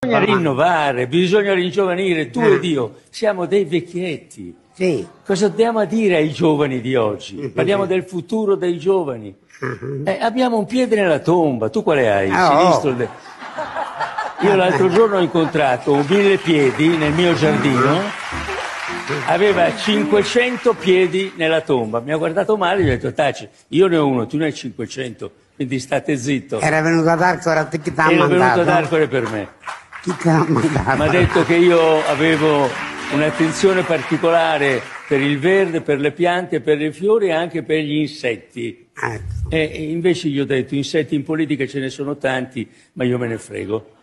Bisogna rinnovare, bisogna ringiovanire, tu Ah. ed io siamo dei vecchietti. Sì. Cosa dobbiamo dire ai giovani di oggi? Parliamo del futuro dei giovani. Eh, abbiamo un piede nella tomba, tu quale hai? Ah, oh. sinistro? de- Io l'altro giorno ho incontrato un mille piedi nel mio giardino, aveva 500 piedi nella tomba, mi ha guardato male e gli ho detto taci, io ne ho uno, tu ne hai 500, quindi state zitto. Era venuto ad Arcore a te chi Era venuto mandato? ad Arcore per me. Chi? Mi ha detto che io avevo un'attenzione particolare per il verde, per le piante, per i fiori e anche per gli insetti. Ecco. E invece gli ho detto, insetti in politica ce ne sono tanti, ma io me ne frego.